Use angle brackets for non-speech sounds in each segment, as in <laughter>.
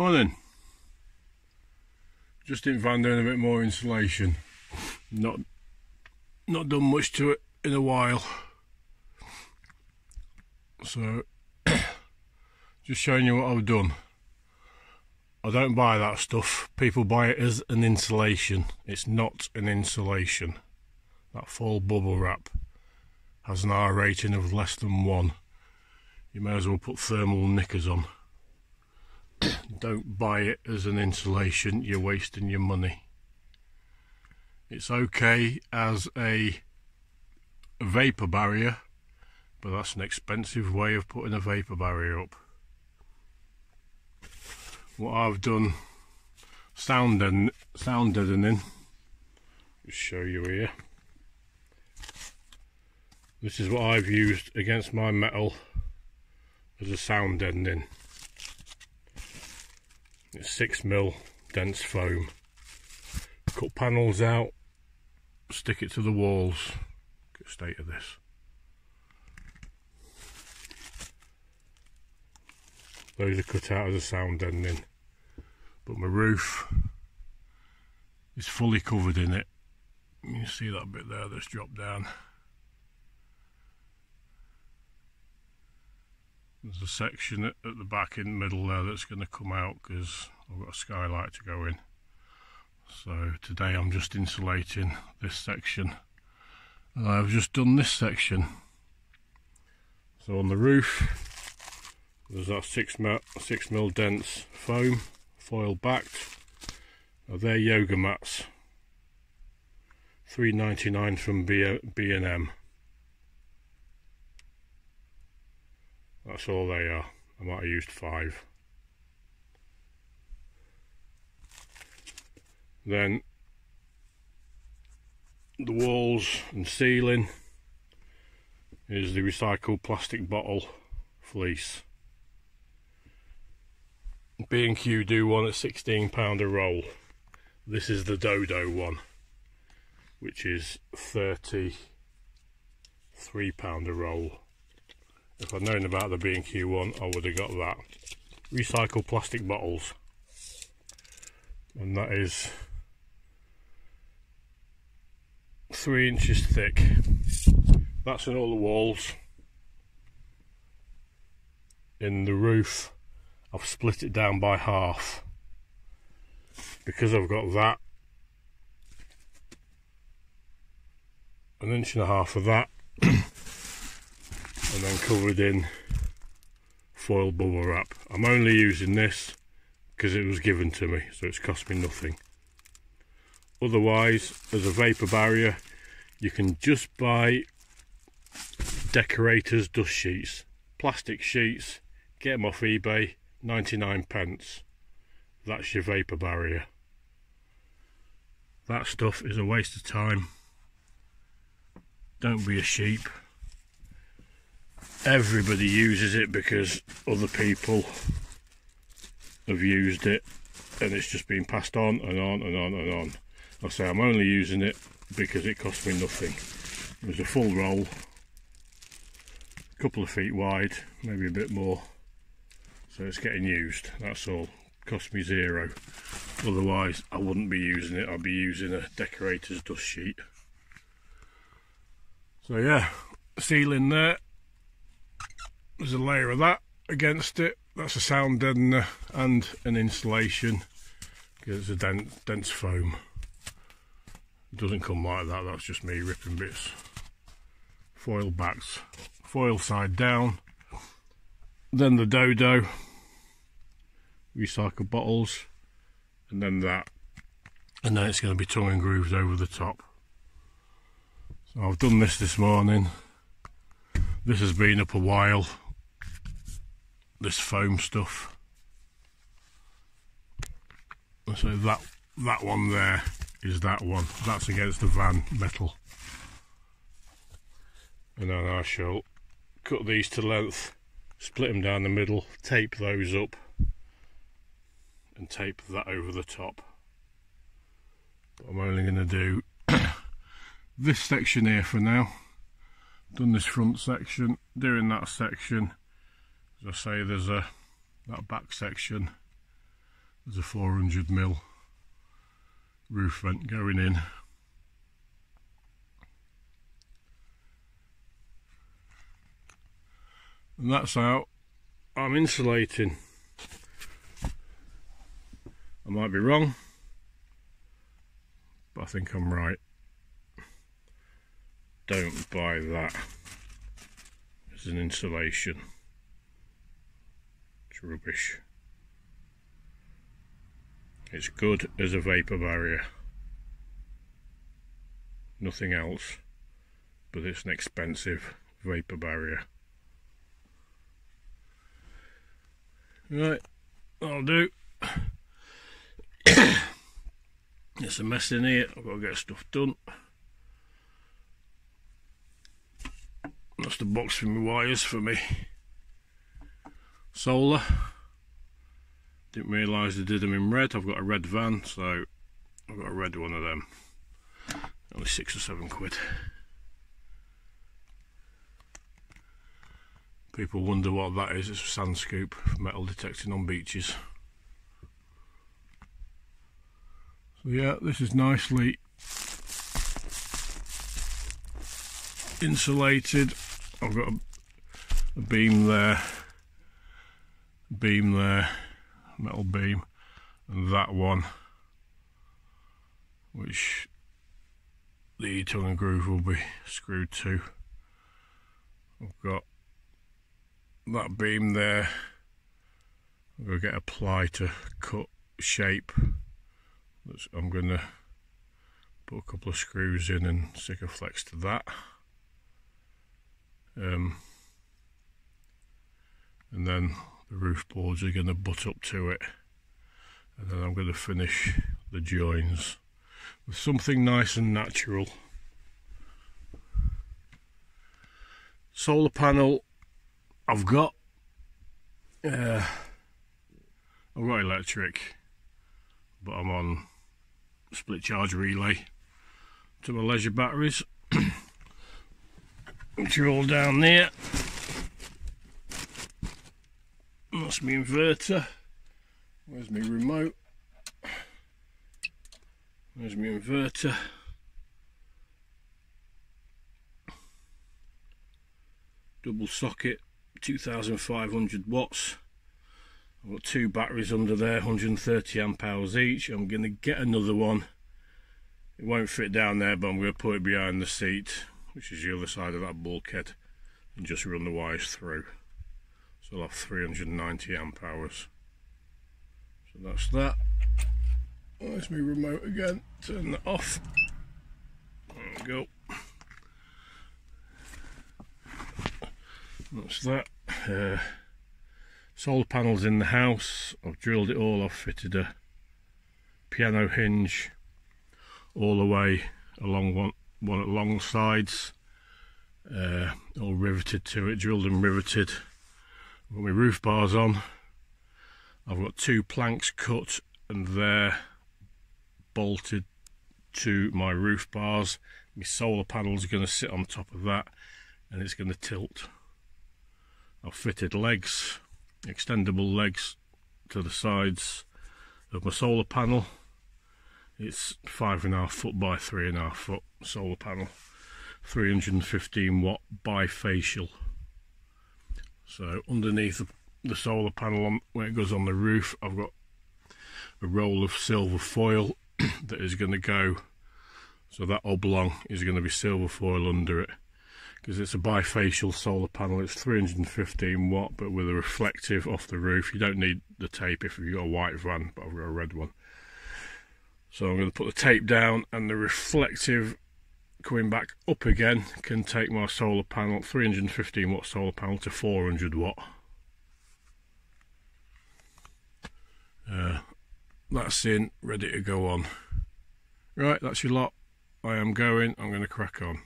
Morning. Just in van doing a bit more insulation. Not not done much to it in a while. So <coughs> just showing you what I've done. I don't buy that stuff. People buy it as an insulation. It's not an insulation. That full bubble wrap has an R rating of less than one. You may as well put thermal knickers on don't buy it as an insulation. You're wasting your money. It's okay as a vapor barrier but that's an expensive way of putting a vapor barrier up. What I've done sound and sound deadening. Show you here. This is what I've used against my metal as a sound deadening it's 6 mil dense foam. Cut panels out, stick it to the walls. Get a state of this. Those are cut out as a sound deadening. But my roof is fully covered in it. You see that bit there that's dropped down. There's a section at, the back in the middle there that's going to come out because I've got a skylight to go in. So today I'm just insulating this section. And I've just done this section. So on the roof, there's that 6 mil, six mil dense foam, foil backed. Now they're yoga mats. 3.99 from B&M. That's all they are. I might have used five. Then the walls and ceiling is the recycled plastic bottle fleece. B&Q do one at £16 a roll. This is the Dodo one, which is £33 a roll. If I'd known about the B&Q one, I would have got that. Recycled plastic bottles. And that is three inches thick. That's in all the walls. In the roof, I've split it down by half. Because I've got that, an inch and a half of that, <clears throat> and then cover it in foil bubble wrap. I'm only using this because it was given to me, so it's cost me nothing. Otherwise, as a vapor barrier, you can just buy decorators dust sheets, plastic sheets, get them off eBay, 99 pence. That's your vapor barrier. That stuff is a waste of time. Don't be a sheep everybody uses it because other people have used it and it's just been passed on and on and on and on. I say I'm only using it because it cost me nothing. It was a full roll, a couple of feet wide, maybe a bit more. So it's getting used, that's all. Cost me zero. Otherwise I wouldn't be using it, I'd be using a decorator's dust sheet. So yeah, ceiling there, there's a layer of that against it. That's a sound deadener and an insulation it's a dense, dense foam. It doesn't come like that, that's just me ripping bits. Foil backs, foil side down. Then the Dodo, recycled bottles, and then that. And then it's going to be tongue and grooves over the top. So I've done this this morning. This has been up a while this foam stuff. So that that one there is that one. That's against the van metal. And then I shall cut these to length, split them down the middle, tape those up and tape that over the top. But I'm only going to do <coughs> this section here for now. Done this front section, doing that section as I say, there's a that back section there's a 400 mil roof vent going in. And that's out I'm insulating. I might be wrong but I think I'm right. Don't buy that as an insulation rubbish it's good as a vapor barrier. Nothing else, but it's an expensive vapor barrier. Right, I'll do. <coughs> it's a mess in here, I've got to get stuff done. That's the box for my wires for me. Solar. Didn't realise they did them in red. I've got a red van, so I've got a red one of them. Only six or seven quid. People wonder what that is. It's a sand scoop for metal detecting on beaches. So yeah, this is nicely insulated. I've got a, a beam there, beam there metal beam and that one which the tongue and groove will be screwed to. I've got that beam there. I'm going to get a ply to cut shape. I'm going to put a couple of screws in and Sikaflex to that. Um, and then the roof boards are going to butt up to it. And then I'm going to finish the joins with something nice and natural. Solar panel I've got uh, I've got electric but I'm on split charge relay to my leisure batteries <clears throat> which are all down there that's my inverter. Where's my remote? There's my inverter. Double socket, 2500 watts. I've got two batteries under there, 130 amp hours each. I'm going to get another one. It won't fit down there, but I'm going to put it behind the seat, which is the other side of that bulkhead, and just run the wires through. So I'll have 390 amp hours. So that's that. There's my remote again. Turn that off. There we go. That's that. Uh, solar panels in the house. I've drilled it all. I've fitted a piano hinge all the way along one, one along the sides. Uh, all riveted to it, drilled and riveted. I've got my roof bars on. I've got two planks cut and they're bolted to my roof bars. My solar panels are going to sit on top of that and it's going to tilt. I've fitted legs, extendable legs to the sides of my solar panel. It's five and a half foot by three and a half foot solar panel, 315 watt bifacial. So underneath the solar panel on, where it goes on the roof, I've got a roll of silver foil <clears throat> that is going to go. So that oblong is going to be silver foil under it because it's a bifacial solar panel. It's 315 watt, but with a reflective off the roof. You don't need the tape if you've got a white van, but I've got a red one. So I'm going to put the tape down and the reflective coming back up again can take my solar panel 315 watt solar panel to 400 watt. Uh, that's in ready to go on. Right that's your lot. I am going. I'm going to crack on.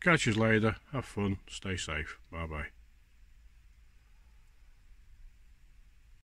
Catch you later. Have fun. Stay safe. Bye bye